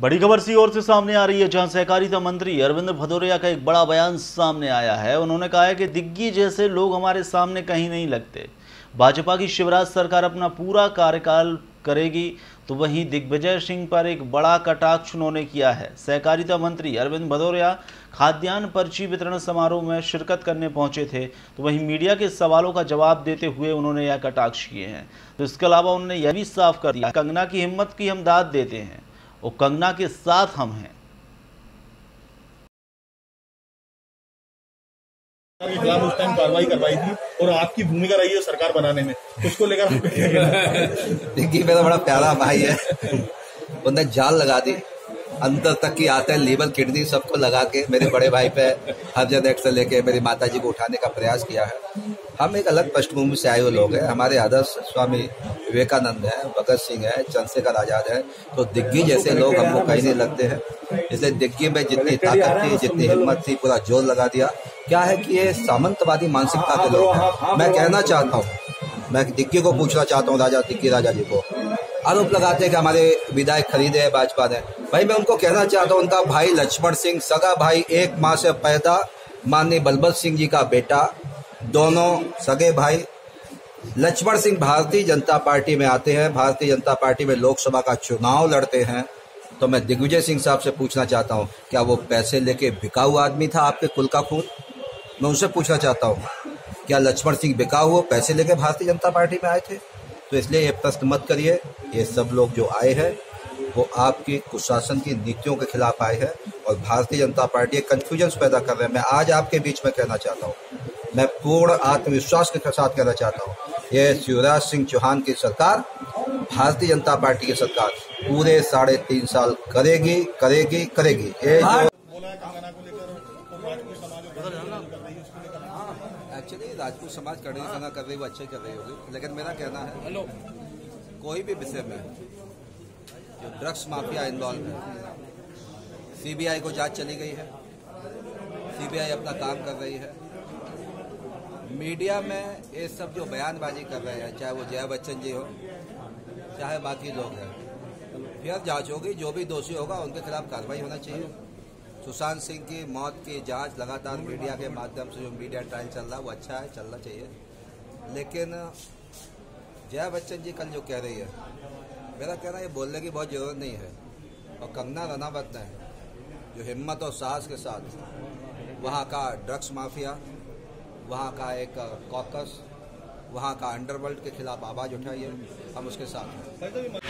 बड़ी खबर सी ओर से सामने आ रही है, जहाँ सहकारिता मंत्री अरविंद भदौरिया का एक बड़ा बयान सामने आया है। उन्होंने कहा है कि दिग्गी जैसे लोग हमारे सामने कहीं नहीं लगते। भाजपा की शिवराज सरकार अपना पूरा कार्यकाल करेगी तो वहीं दिग्विजय सिंह पर एक बड़ा कटाक्ष उन्होंने किया है। सहकारिता मंत्री अरविंद भदौरिया खाद्यान्न पर्ची वितरण समारोह में शिरकत करने पहुँचे थे तो वहीं मीडिया के सवालों का जवाब देते हुए उन्होंने यह कटाक्ष किए हैं। तो इसके अलावा उन्होंने यह भी साफ़ कर दिया, कंगना की हिम्मत की हम दाद देते हैं। और कंगना के साथ हम हैं। के खिलाफ उस टाइम कार्रवाई करवाई थी और आपकी भूमिका रही है सरकार बनाने में। उसको लेकर देखिए मेरा बड़ा प्यारा भाई है। उन्हें जाल लगा दी। अंतर तक की आते हैं लीवर किडनी सबको लगा के, मेरे बड़े भाई पे हरजन एक्ट से लेके मेरी माता जी को उठाने का प्रयास किया है। हम एक अलग पृष्ठभूमि से आए हुए लोग हैं, हमारे आदर्श स्वामी विवेकानंद है, भगत सिंह है, चंद्रशेखर आज़ाद है। तो दिग्गी जैसे लोग हमको कहीं नहीं लगते हैं। इसलिए दिग्गी में जितनी ताकत थी, जितनी हिम्मत थी, पूरा ज़ोर लगा दिया। क्या है कि ये सामंतवादी मानसिकता के लोग हैं। मैं कहना चाहता हूँ, मैं दिग्गी को पूछना चाहता हूँ, राजा दिग्गी राजा जी को। आरोप लगाते हैं कि हमारे विधायक खरीदे हैं, भाजपा ने। भाई, मैं उनको कहना चाहता हूँ, उनका भाई लक्ष्मण सिंह, सगा भाई, एक माह से पैदा माननीय बलबल सिंह जी का बेटा, दोनों सगे भाई। लक्ष्मण सिंह भारतीय जनता पार्टी में आते हैं, भारतीय जनता पार्टी में लोकसभा का चुनाव लड़ते हैं। तो मैं दिग्विजय सिंह साहब से पूछना चाहता हूँ, क्या वो पैसे लेके बिकाऊ आदमी था आपके कुल का खून? मैं उनसे पूछना चाहता हूँ, क्या लक्ष्मण सिंह बिकाऊ हो पैसे लेके भारतीय जनता पार्टी में आए थे? तो इसलिए ये प्रश्न मत करिए, ये सब लोग जो आए हैं वो आपकी कुशासन की नीतियों के खिलाफ आए हैं और भारतीय जनता पार्टी कंफ्यूजन पैदा कर रहे हैं। मैं आज आपके बीच में कहना चाहता हूँ। मैं पूर्ण आत्मविश्वास के साथ कहना चाहता हूँ। ये शिवराज सिंह चौहान की सरकार भारतीय जनता पार्टी की सरकार पूरे साढ़े तीन साल करेगी करेगी करेगी। ये है है एक्चुअली राजपूत समाज कड़ी कर रही वो अच्छे कर रही होगी। लेकिन मेरा कहना है कोई भी विषय में जो ड्रग्स माफिया इन्वॉल्व है। सीबीआई को जाँच चली गई है। सीबीआई अपना काम कर रही है। मीडिया में ये सब जो बयानबाजी कर रहे हैं, चाहे वो जया बच्चन जी हो, चाहे बाकी लोग हैं, फिर जाँच होगी, जो भी दोषी होगा, उनके खिलाफ कार्रवाई होना चाहिए। सुशांत सिंह की मौत की जाँच लगातार मीडिया के माध्यम से, जो मीडिया ट्रायल चल रहा है, वो अच्छा है, चलना चाहिए। लेकिन जया बच्चन जी कल जो कह रही है मेरा कहना ये बोलने की बहुत ज़रूरत नहीं है। और कंगना रनावत ने जो हिम्मत और साहस के साथ वहाँ का ड्रग्स माफिया, वहाँ का एक कॉकस, वहाँ का अंडरवर्ल्ड के खिलाफ आवाज़ उठाई है, हम उसके साथ हैं।